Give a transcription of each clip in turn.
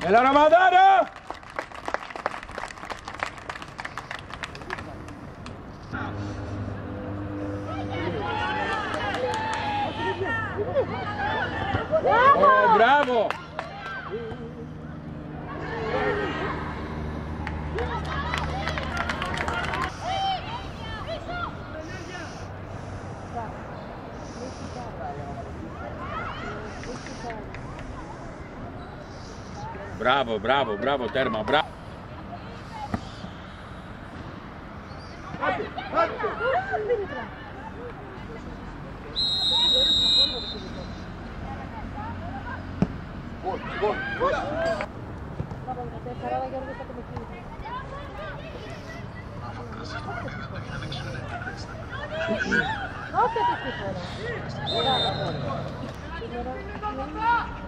Bella Ramadana! Oh, bravo! Bravo, bravo, bravo Terma, bravo. Gol, gol, gol. Hop, hop, hop, hop.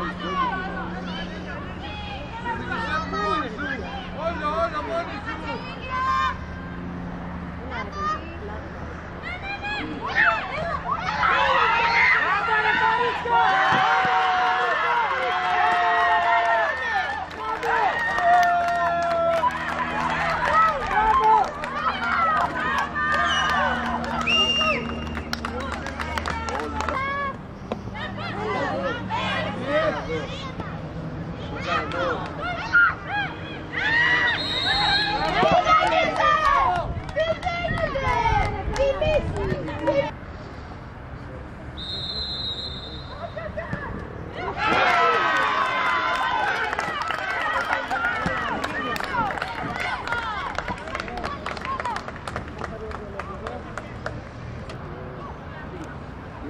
Το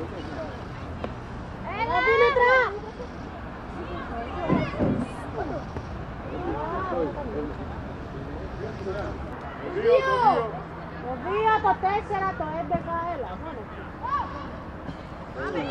2, το 4, το 11, έλα. Πάμε,